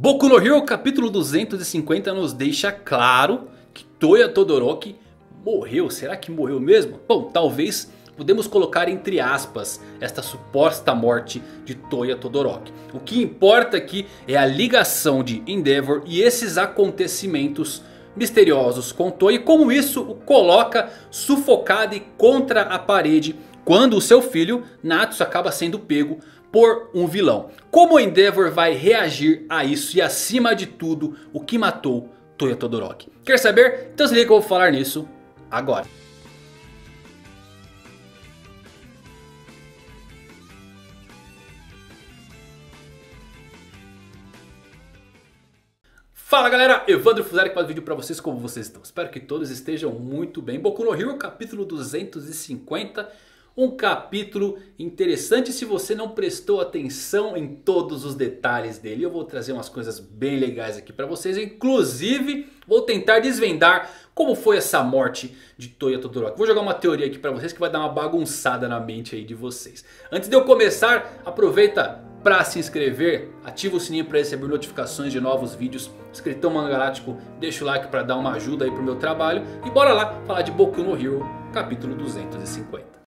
Boku no Hero capítulo 250 nos deixa claro que Toya Todoroki morreu. Será que morreu mesmo? Bom, talvez podemos colocar entre aspas esta suposta morte de Toya Todoroki. O que importa aqui é a ligação de Endeavor e esses acontecimentos misteriosos com Toya. E como isso o coloca sufocado e contra a parede quando o seu filho Natsu acaba sendo pego por um vilão. Como o Endeavor vai reagir a isso e acima de tudo o que matou Toya Todoroki? Quer saber? Então se liga que eu vou falar nisso agora. Fala galera, Evandro mais um vídeo pra vocês, como vocês estão? Espero que todos estejam muito bem. Boku no Hero capítulo 250 um capítulo interessante se você não prestou atenção em todos os detalhes dele. Eu vou trazer umas coisas bem legais aqui para vocês. Inclusive vou tentar desvendar como foi essa morte de Toya Todoroki. Vou jogar uma teoria aqui para vocês que vai dar uma bagunçada na mente aí de vocês. Antes de eu começar, aproveita para se inscrever, ativa o sininho para receber notificações de novos vídeos. Escritão Mangalático, deixa o like para dar uma ajuda aí pro meu trabalho. E bora lá falar de Boku no Hero, capítulo 250.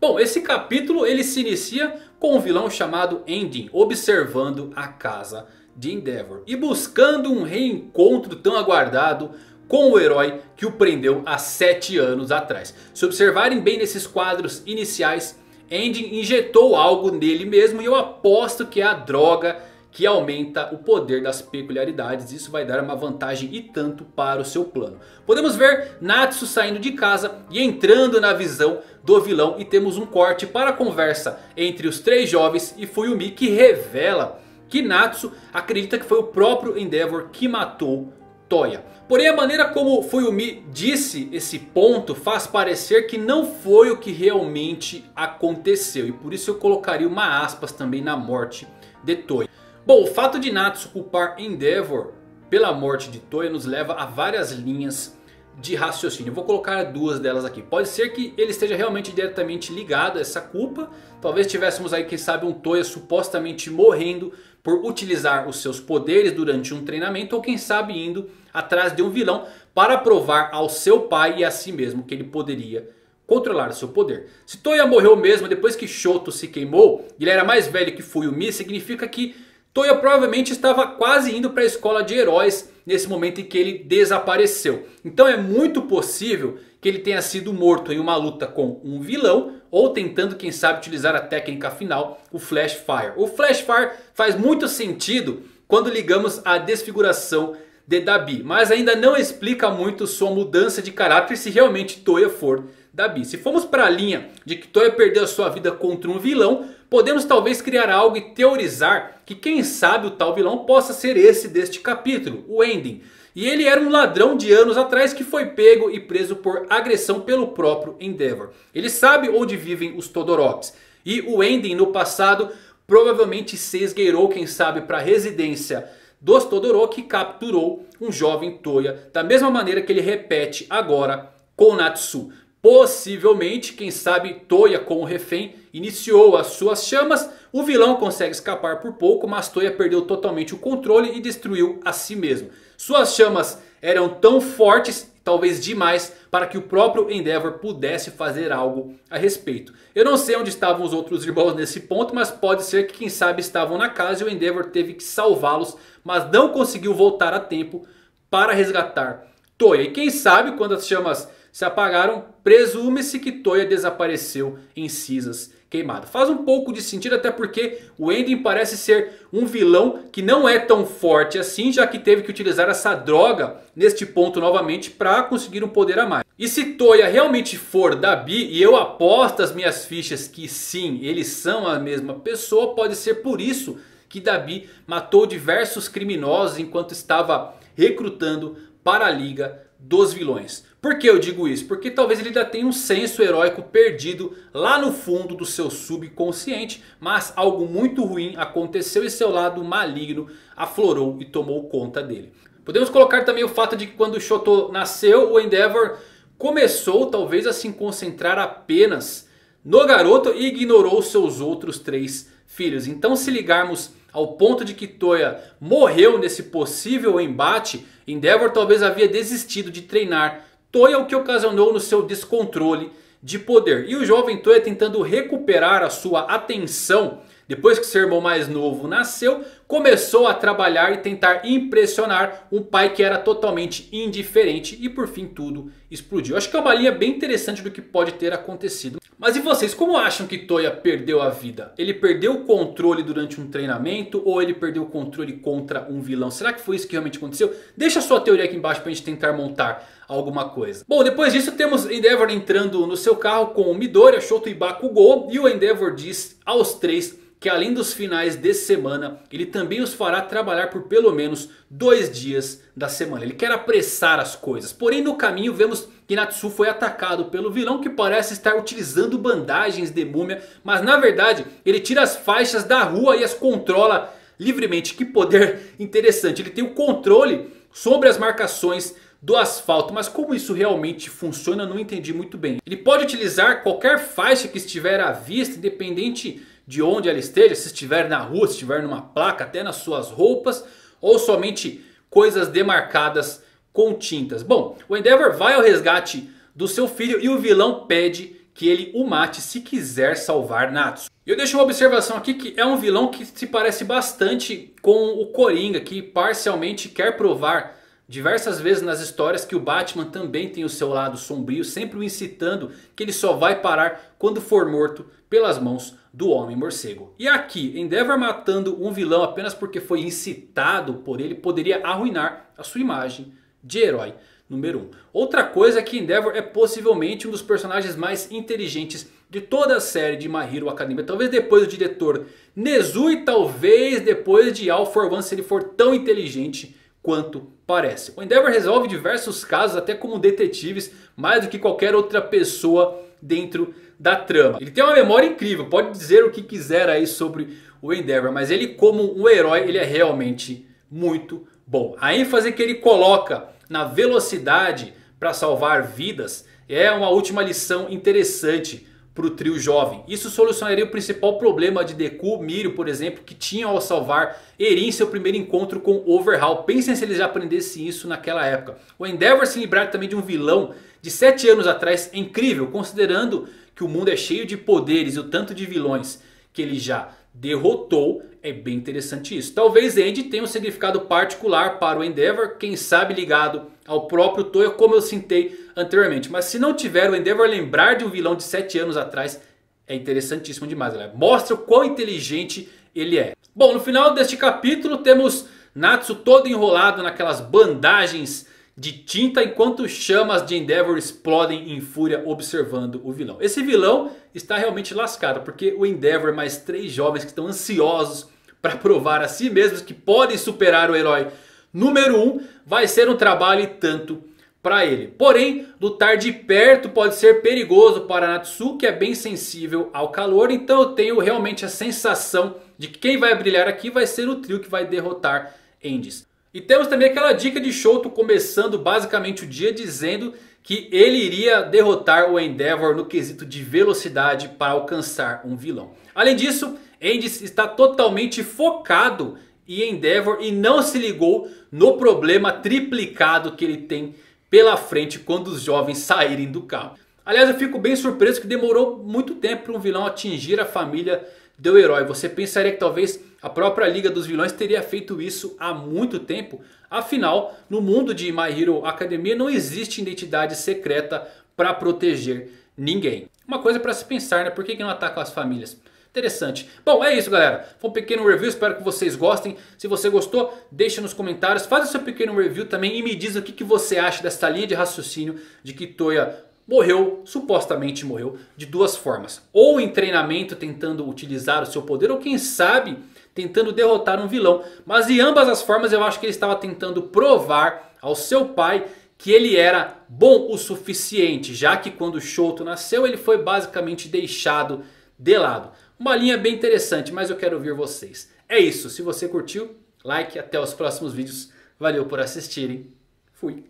Bom, esse capítulo ele se inicia com um vilão chamado Ending observando a casa de Endeavor. E buscando um reencontro tão aguardado com o herói que o prendeu há 7 anos atrás. Se observarem bem nesses quadros iniciais, Ending injetou algo nele mesmo e eu aposto que é a droga que aumenta o poder das peculiaridades. Isso vai dar uma vantagem e tanto para o seu plano. Podemos ver Natsu saindo de casa e entrando na visão do vilão. E temos um corte para a conversa entre os três jovens e Fuyumi que revela que Natsu acredita que foi o próprio Endeavor que matou Toya. Porém a maneira como Fuyumi disse esse ponto faz parecer que não foi o que realmente aconteceu. E por isso eu colocaria uma aspas também na morte de Toya. Bom, o fato de Natsu culpar Endeavor pela morte de Toya nos leva a várias linhas de raciocínio. Eu vou colocar duas delas aqui. Pode ser que ele esteja realmente diretamente ligado a essa culpa. Talvez tivéssemos aí, quem sabe, um Toya supostamente morrendo por utilizar os seus poderes durante um treinamento. Ou quem sabe indo atrás de um vilão para provar ao seu pai e a si mesmo que ele poderia controlar o seu poder. Se Toya morreu mesmo depois que Shoto se queimou, ele era mais velho que Fuyumi, significa que Toya provavelmente estava quase indo para a escola de heróis nesse momento em que ele desapareceu. Então é muito possível que ele tenha sido morto em uma luta com um vilão ou tentando quem sabe utilizar a técnica final, o Flash Fire. O Flash Fire faz muito sentido quando ligamos a desfiguração de Dabi. Mas ainda não explica muito sua mudança de caráter se realmente Toya for Dabi. Se formos para a linha de que Toya perdeu a sua vida contra um vilão... Podemos talvez criar algo e teorizar que quem sabe o tal vilão possa ser esse deste capítulo, o Ending. E ele era um ladrão de anos atrás que foi pego e preso por agressão pelo próprio Endeavor. Ele sabe onde vivem os Todoroks. E o Ending no passado provavelmente se esgueirou quem sabe para a residência dos Todoroki e capturou um jovem Toya. Da mesma maneira que ele repete agora com Natsu. Possivelmente, quem sabe Toya com o refém iniciou as suas chamas. O vilão consegue escapar por pouco, mas Toya perdeu totalmente o controle e destruiu a si mesmo. Suas chamas eram tão fortes, talvez demais, para que o próprio Endeavor pudesse fazer algo a respeito. Eu não sei onde estavam os outros irmãos nesse ponto, mas pode ser que quem sabe estavam na casa e o Endeavor teve que salvá-los, mas não conseguiu voltar a tempo para resgatar Toya. E quem sabe quando as chamas se apagaram, presume-se que Toya desapareceu em cinzas queimado. Faz um pouco de sentido até porque o Ending parece ser um vilão que não é tão forte assim. Já que teve que utilizar essa droga neste ponto novamente para conseguir um poder a mais. E se Toya realmente for Dabi e eu aposto as minhas fichas que sim, eles são a mesma pessoa. Pode ser por isso que Dabi matou diversos criminosos enquanto estava recrutando para a Liga dos vilões. Por que eu digo isso? Porque talvez ele ainda tenha um senso heróico perdido lá no fundo do seu subconsciente. Mas algo muito ruim aconteceu e seu lado maligno aflorou e tomou conta dele. Podemos colocar também o fato de que quando Shoto nasceu, o Endeavor começou talvez a se concentrar apenas no garoto e ignorou seus outros três filhos. Então se ligarmos ao ponto de que Toya morreu nesse possível embate, Endeavor talvez havia desistido de treinar Toya o que ocasionou no seu descontrole de poder. E o jovem Toya tentando recuperar a sua atenção depois que seu irmão mais novo nasceu, começou a trabalhar e tentar impressionar um pai que era totalmente indiferente e por fim tudo explodiu. Acho que é uma linha bem interessante do que pode ter acontecido. Mas e vocês, como acham que Toya perdeu a vida? Ele perdeu o controle durante um treinamento ou ele perdeu o controle contra um vilão? Será que foi isso que realmente aconteceu? Deixa sua teoria aqui embaixo pra gente tentar montar alguma coisa. Bom, depois disso temos Endeavor entrando no seu carro com o Midoriya, Shoto e Bakugou. E o Endeavor diz aos três que além dos finais de semana, ele também os fará trabalhar por pelo menos dois dias da semana. Ele quer apressar as coisas. Porém no caminho vemos que Natsu foi atacado pelo vilão que parece estar utilizando bandagens de múmia. Mas na verdade ele tira as faixas da rua e as controla livremente. Que poder interessante. Ele tem o controle sobre as marcações do asfalto. Mas como isso realmente funciona não entendi muito bem. Ele pode utilizar qualquer faixa que estiver à vista independente de onde ela esteja, se estiver na rua, se estiver numa placa, até nas suas roupas, ou somente coisas demarcadas com tintas. Bom, o Endeavor vai ao resgate do seu filho e o vilão pede que ele o mate se quiser salvar Natsu. Eu deixo uma observação aqui que é um vilão que se parece bastante com o Coringa, que parcialmente quer provar diversas vezes nas histórias que o Batman também tem o seu lado sombrio, sempre o incitando que ele só vai parar quando for morto pelas mãos do Homem Morcego. E aqui, Endeavor matando um vilão apenas porque foi incitado por ele poderia arruinar a sua imagem de herói número 1. Um. Outra coisa é que Endeavor é possivelmente um dos personagens mais inteligentes de toda a série de My Hero Academia. Talvez depois do diretor Nezu talvez depois de All For One se ele for tão inteligente quanto parece. O Endeavor resolve diversos casos até como detetives mais do que qualquer outra pessoa dentro da trama. Ele tem uma memória incrível, pode dizer o que quiser aí sobre o Endeavor, mas ele como um herói ele é realmente muito bom. A ênfase que ele coloca na velocidade para salvar vidas é uma última lição interessante para o trio jovem. Isso solucionaria o principal problema de Deku, Mirio por exemplo, que tinham ao salvar Eri em seu primeiro encontro com Overhaul. Pensem se eles já aprendessem isso naquela época. O Endeavor se livrar também de um vilão de 7 anos atrás é incrível, considerando que o mundo é cheio de poderes e o tanto de vilões que ele já derrotou. É bem interessante isso. Talvez Andy tenha um significado particular para o Endeavor. Quem sabe ligado ao próprio Toya como eu citei anteriormente. Mas se não tiver o Endeavor lembrar de um vilão de 7 anos atrás. É interessantíssimo demais. Galera. Mostra o quão inteligente ele é. Bom, no final deste capítulo temos Natsu todo enrolado naquelas bandagens de tinta enquanto chamas de Endeavor explodem em fúria observando o vilão. Esse vilão está realmente lascado porque o Endeavor mais três jovens que estão ansiosos para provar a si mesmos que podem superar o herói número 1 um, vai ser um trabalho e tanto para ele. Porém, lutar de perto pode ser perigoso para Natsu que é bem sensível ao calor. Então eu tenho realmente a sensação de que quem vai brilhar aqui vai ser o trio que vai derrotar Endes. E temos também aquela dica de Shoto começando basicamente o dia dizendo que ele iria derrotar o Endeavor no quesito de velocidade para alcançar um vilão. Além disso, Endes está totalmente focado em Endeavor e não se ligou no problema triplicado que ele tem pela frente quando os jovens saírem do carro. Aliás, eu fico bem surpreso que demorou muito tempo para um vilão atingir a família do herói. Você pensaria que talvez a própria Liga dos Vilões teria feito isso há muito tempo. Afinal, no mundo de My Hero Academia não existe identidade secreta para proteger ninguém. Uma coisa para se pensar, né? Por que, que não atacam as famílias? Interessante. Bom, é isso galera. Foi um pequeno review, espero que vocês gostem. Se você gostou, deixa nos comentários. Faz o seu pequeno review também e me diz o que, que você acha dessa linha de raciocínio de que Toya morreu, supostamente morreu, de duas formas. Ou em treinamento tentando utilizar o seu poder, ou quem sabe tentando derrotar um vilão. Mas de ambas as formas eu acho que ele estava tentando provar ao seu pai que ele era bom o suficiente. Já que quando Shoto nasceu ele foi basicamente deixado de lado. Uma linha bem interessante, mas eu quero ouvir vocês. É isso, se você curtiu, like, até os próximos vídeos. Valeu por assistirem, fui.